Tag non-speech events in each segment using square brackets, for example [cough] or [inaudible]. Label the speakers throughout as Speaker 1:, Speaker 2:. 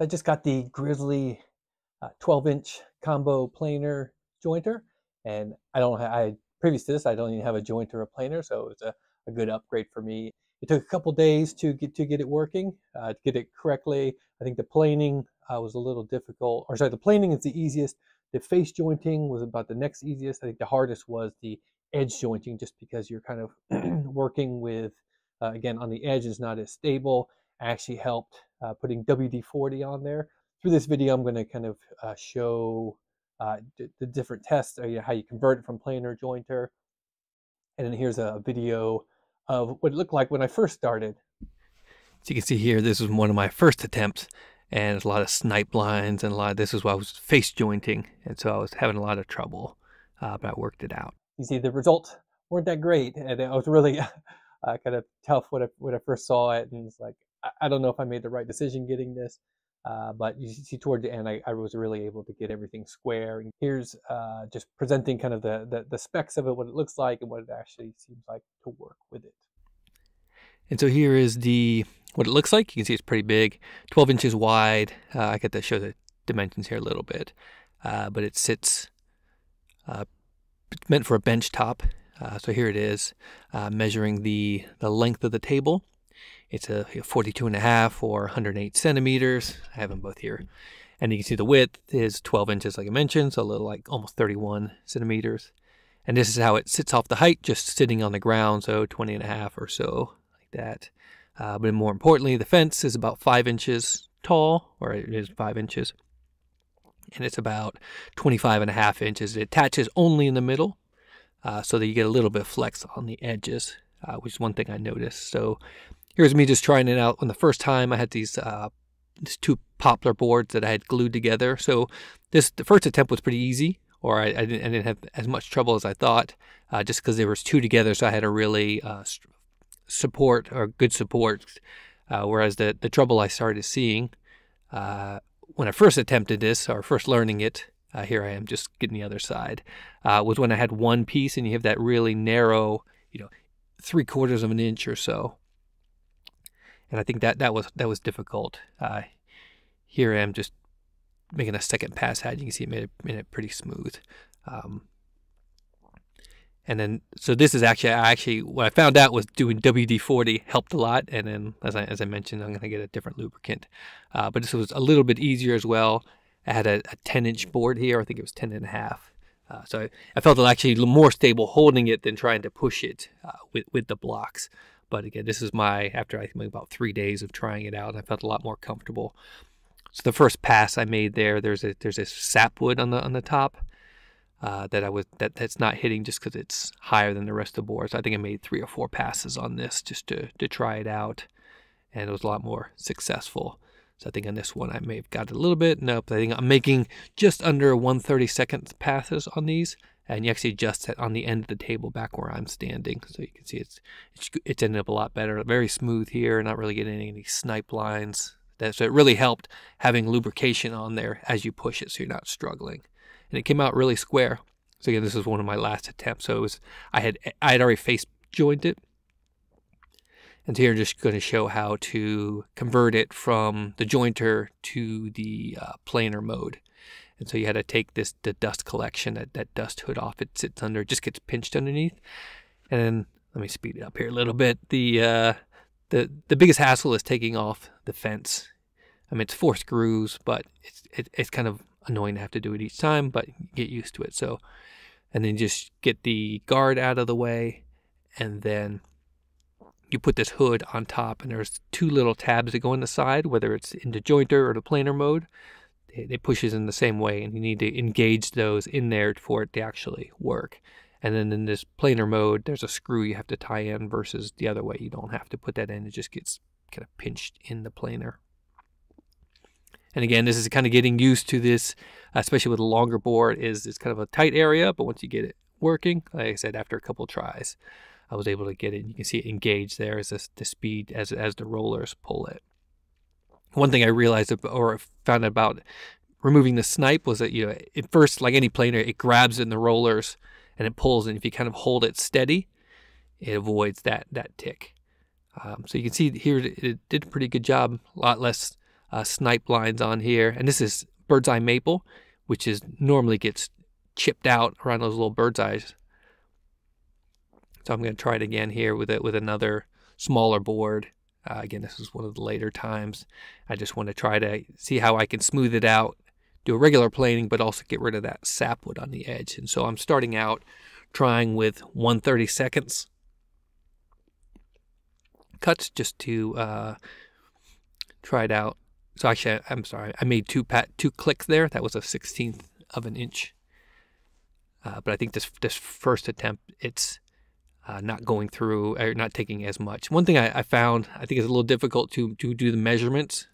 Speaker 1: I just got the Grizzly uh, 12 inch combo planer jointer, and I don't have, I previous to this, I don't even have a jointer or a planer, so it's a, a good upgrade for me. It took a couple days to get to get it working, uh, to get it correctly. I think the planing uh, was a little difficult, or sorry, the planing is the easiest. The face jointing was about the next easiest. I think the hardest was the edge jointing, just because you're kind of [clears throat] working with, uh, again, on the edge is not as stable. Actually helped uh, putting WD-40 on there. Through this video, I'm going to kind of uh, show uh, the different tests, or, how you convert it from planer jointer. And then here's a video of what it looked like when I first started.
Speaker 2: So you can see here, this was one of my first attempts and there's a lot of snipe lines and a lot of this is why I was face jointing. And so I was having a lot of trouble, uh, but I worked it out.
Speaker 1: You see, the results weren't that great. And it was really [laughs] uh, kind of tough when I, when I first saw it. And it's like, I, don't know if I made the right decision getting this. Uh, but you see toward the end, I, I, was really able to get everything square. And here's uh, just presenting kind of the, the, the specs of it, what it looks like, and what it actually seems like to work with it.
Speaker 2: And so here is the what it looks like. You can see it's pretty big, 12 inches wide. Uh, I got to show the dimensions here a little bit, uh, but it sits uh, meant for a bench top. Uh, so here it is, measuring the the length of the table. It's a 42 and a half or 108 centimeters. I have them both here. And you can see the width is 12 inches, like I mentioned, so a little like almost 31 centimeters. And this is how it sits off the height, just sitting on the ground, so 20 and a half or so, like that. Uh, but more importantly, the fence is about five inches tall, or it is five inches, and it's about 25 and a half inches. It attaches only in the middle, uh, so that you get a little bit of flex on the edges, uh, which is one thing I noticed. So here's me just trying it out. When the first time I had these, uh, these two poplar boards that I had glued together. So this the first attempt was pretty easy, or I, I, didn't, I didn't, have as much trouble as I thought, uh, just because there was two together. So I had a really uh, support or good support. Uh, whereas the, the trouble I started seeing uh, when I first attempted this or first learning it, uh, here I am just getting the other side, uh, was when I had one piece and you have that really narrow, you know, three quarters of an inch or so. And I think that that was that was difficult. Uh, here I am just making a second pass had. You can see it made it, made it pretty smooth. Um, and then, so this is actually, I actually, what I found out was doing WD-40 helped a lot. And then, as I, as I mentioned, I'm going to get a different lubricant. Uh, but this was a little bit easier as well. I had a, a 10 inch board here. I think it was 10 and a half. Uh, so I, I, felt actually more stable holding it than trying to push it uh, with, with the blocks. But again, this is my, after I think about three days of trying it out, I felt a lot more comfortable. So the first pass I made there, there's a, there's a sapwood on the, on the top uh, that I was that that's not hitting just because it's higher than the rest of the boards. I think I made three or four passes on this just to to try it out, and it was a lot more successful. So I think on this one I may have got a little bit. Nope, I think I'm making just under 132nd passes on these, and you actually adjust it on the end of the table back where I'm standing, so you can see it's it's, it's ended up a lot better. Very smooth here, not really getting any snipe lines. That, so it really helped having lubrication on there as you push it, so you're not struggling and it came out really square. So again, this was one of my last attempts. So it was I had I had already face jointed, it and here I'm just going to show how to convert it from the jointer to the uh, planer mode. And so you had to take this the dust collection, that, that dust hood off. It sits under, it just gets pinched underneath. And then let me speed it up here a little bit. The uh, the the biggest hassle is taking off the fence. I mean, it's four screws, but it's it, it's kind of annoying to have to do it each time, but get used to it. So, and then just get the guard out of the way, and then you put this hood on top, and there's two little tabs that go in the side, whether it's into jointer or the planer mode. It, pushes in the same way, and you need to engage those in there for it to actually work. And then in this planer mode, there's a screw you have to tie in versus the other way. You don't have to put that in. It just gets kind of pinched in the planer. And again, this is kind of getting used to this, especially with a longer board, is it's kind of a tight area, but once you get it working, like I said, after a couple tries, I was able to get it. You can see it engage there as the speed as as the rollers pull it. One thing I realized or found about removing the snipe was that you know at first, like any planer, it grabs in the rollers and it pulls, and if you kind of hold it steady, it avoids that that tick. Um, so you can see here it did a pretty good job. A lot less uh, snipe lines on here. And this is bird's eye maple, which is normally gets chipped out around those little bird's eyes. So I'm going to try it again here with it with another smaller board. Uh, again, this is one of the later times. I just want to try to see how I can smooth it out, do a regular planing, but also get rid of that sapwood on the edge. And so I'm starting out trying with 130 seconds cuts just to uh, try it out. So actually, I'm sorry, I made two pat two clicks there. That was a sixteenth of an inch. Uh, but I think this this first attempt, it's uh, not going through or not taking as much. One thing I, I, found, I think it's a little difficult to to do the measurements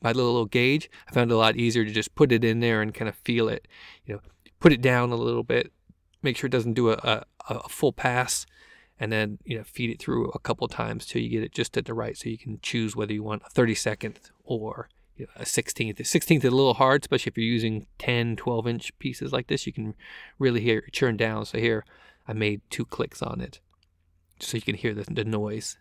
Speaker 2: by the little gauge. I found it a lot easier to just put it in there and kind of feel it. You know, put it down a little bit, make sure it doesn't do a, a, a full pass, and then you know feed it through a couple times till you get it just at the right so you can choose whether you want a 32nd or you know, a 16th. A 16th is a little hard, especially if you're using 10, 12 inch pieces like this. You can really hear it churn down. So here I made two clicks on it so you can hear the, the noise.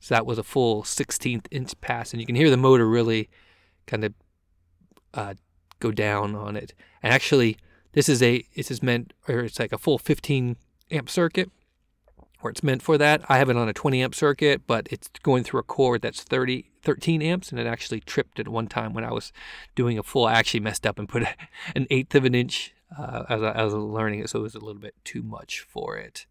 Speaker 2: So that was a full 16th inch pass, and you can hear the motor really kind of uh, go down on it. And actually, this is a this is meant, or it's like a full 15 amp circuit, where it's meant for that. I have it on a 20 amp circuit, but it's going through a cord that's 30 13 amps, and it actually tripped at one time when I was doing a full. I actually messed up and put [laughs] an eighth of an inch uh, as, I, as I was learning it, so it was a little bit too much for it.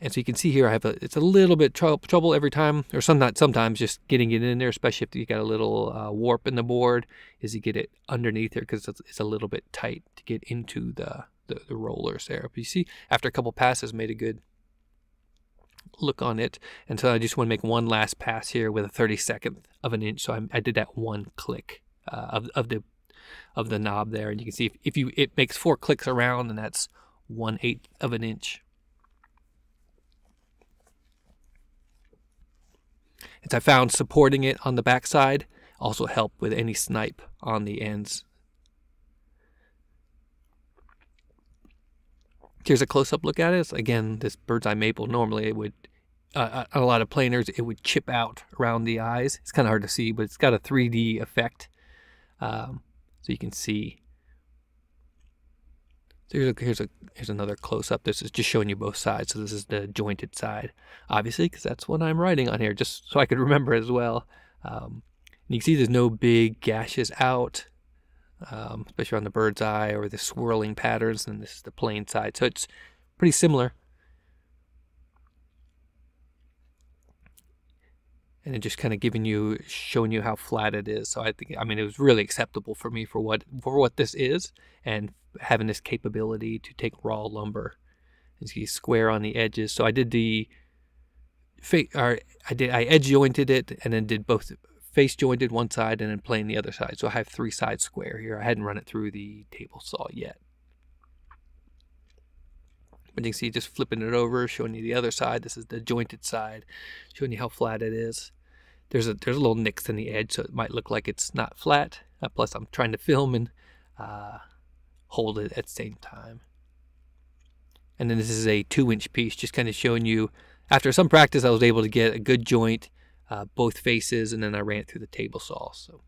Speaker 2: And so you can see here, I have a, it's a little bit tr- trouble every time, or some not sometimes just getting it in there, especially if you got a little uh, warp in the board, is you get it underneath there because it's, it's, a little bit tight to get into the, the, the rollers there. But you see, after a couple passes, made a good look on it. And so I just want to make one last pass here with a 32nd of an inch. So I, I did that one click uh, of, of the of the knob there, and you can see if, if you it makes four clicks around, and that's one eighth of an inch. As I found supporting it on the backside also helped with any snipe on the ends. Here's a close-up look at it. Again, this bird's eye maple, normally it would, uh, a lot of planers, it would chip out around the eyes. It's kind of hard to see, but it's got a 3D effect. Um, so you can see so here's a, here's a here's another close up. This is just showing you both sides. So this is the jointed side, obviously, because that's what I'm writing on here, just so I could remember as well. Um, you can see there's no big gashes out, um, especially on the bird's eye or the swirling patterns. And this is the plain side, so it's pretty similar. and it just kind of giving you showing you how flat it is so i think i mean it was really acceptable for me for what for what this is and having this capability to take raw lumber and see square on the edges so i did the or i did i edge jointed it and then did both face jointed one side and then plane the other side so i have three sides square here i hadn't run it through the table saw yet but you can see just flipping it over, showing you the other side. This is the jointed side, showing you how flat it is. There's a there's a little nicks in the edge, so it might look like it's not flat. Uh, plus, I'm trying to film and uh, hold it at the same time. And then this is a two-inch piece, just kind of showing you. After some practice, I was able to get a good joint, uh, both faces, and then I ran it through the table saw. So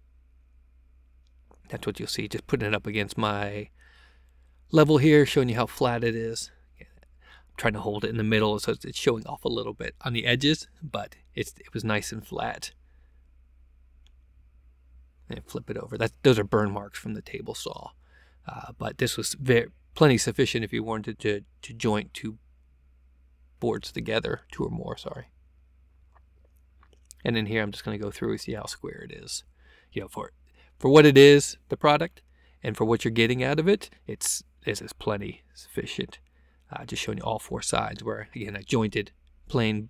Speaker 2: that's what you'll see. Just putting it up against my level here, showing you how flat it is I'm trying to hold it in the middle so it's showing off a little bit on the edges, but it's, it was nice and flat. And flip it over. That those are burn marks from the table saw, uh, but this was very plenty sufficient if you wanted to to joint two boards together, two or more. Sorry. And in here, I'm just going to go through and see how square it is. You know, for for what it is, the product, and for what you're getting out of it, it's this is plenty sufficient. Uh, just showing you all four sides where again I jointed plain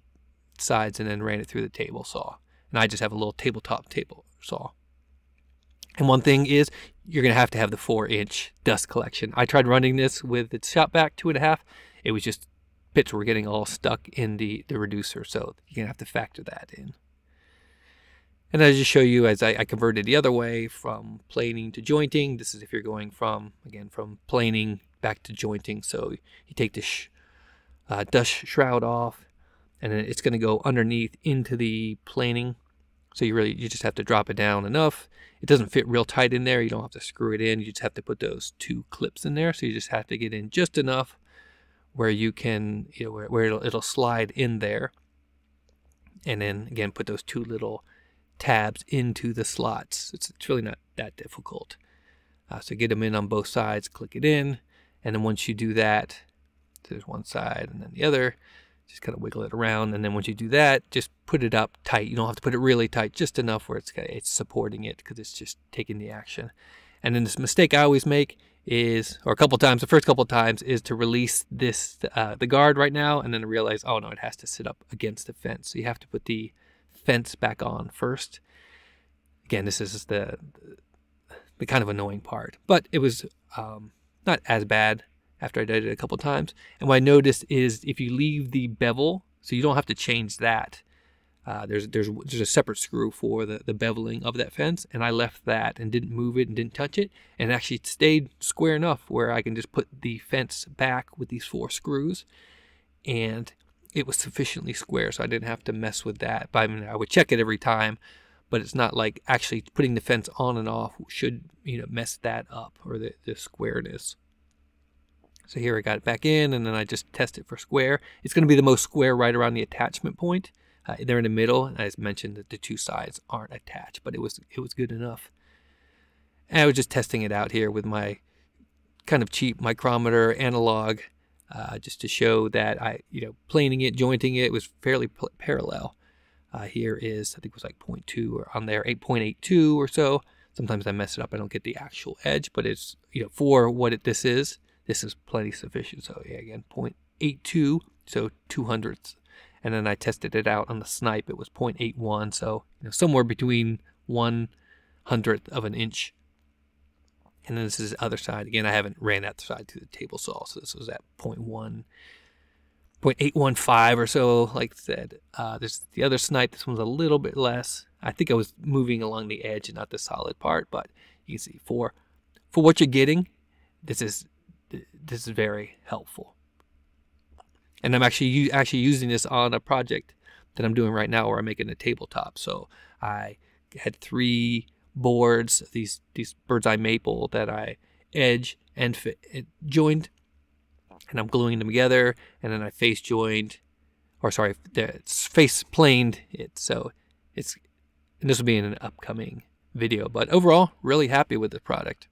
Speaker 2: sides and then ran it through the table saw. And I just have a little tabletop table saw. And one thing is you're gonna have to have the four inch dust collection. I tried running this with its shop vac two and a half. It was just bits were getting all stuck in the the reducer. So you're gonna have to factor that in and I just show you as I, I, converted the other way from planing to jointing. This is if you're going from, again, from planing back to jointing. So you take the sh- uh, dust shroud off, and then it's going to go underneath into the planing. So you really you just have to drop it down enough. It doesn't fit real tight in there. You don't have to screw it in. You just have to put those two clips in there. So you just have to get in just enough where you can you know where, where it'll, it'll slide in there. And then again put those two little tabs into the slots. It's, it's really not that difficult. Uh, so get them in on both sides, click it in, and then once you do that, there's one side and then the other, just kind of wiggle it around. And then once you do that, just put it up tight. You don't have to put it really tight, just enough where it's it's supporting it because it's just taking the action. And then this mistake I always make is, or a couple times, the first couple times is to release this uh, the guard right now, and then realize, oh no, it has to sit up against the fence. So you have to put the fence back on first. Again, this is the the kind of annoying part, but it was um, not as bad after I did it a couple times. And what I noticed is if you leave the bevel, so you don't have to change that. Uh, there's there's there's a separate screw for the, the beveling of that fence, and I left that and didn't move it and didn't touch it, and it actually stayed square enough where I can just put the fence back with these four screws, and it was sufficiently square, so I didn't have to mess with that. But I mean, I would check it every time, but it's not like actually putting the fence on and off should you know mess that up or the, the squareness. So here I got it back in and then I just test it for square. It's going to be the most square right around the attachment point. Uh, they're in the middle. And I just mentioned that the two sides aren't attached, but it was it was good enough. And I was just testing it out here with my kind of cheap micrometer analog uh, just to show that I, you know, planing it, jointing it was fairly parallel. Uh, here is, I think it was like 0.2 or on there, 8.82 or so. Sometimes I mess it up. I don't get the actual edge, but it's, you know, for what it, this is, this is plenty sufficient. So yeah, again, 0.82, so 2 hundredths. And then I tested it out on the snipe. It was 0.81, so you know, somewhere between one hundredth of an inch. And then this is the other side. Again, I haven't ran that side to the table saw, so this was at 0.1, 0.815 or so, like I said. Uh, there's the other snipe. This one's a little bit less. I think I was moving along the edge and not the solid part, but you can see for for what you're getting, this is this is very helpful. And I'm actually actually using this on a project that I'm doing right now where I'm making a tabletop. So I had three boards, these these bird's eye maple that I edge and fit, joined, and I'm gluing them together, and then I face joined, or sorry, it's face planed it. So it's and this will be in an upcoming video. But overall, really happy with the product.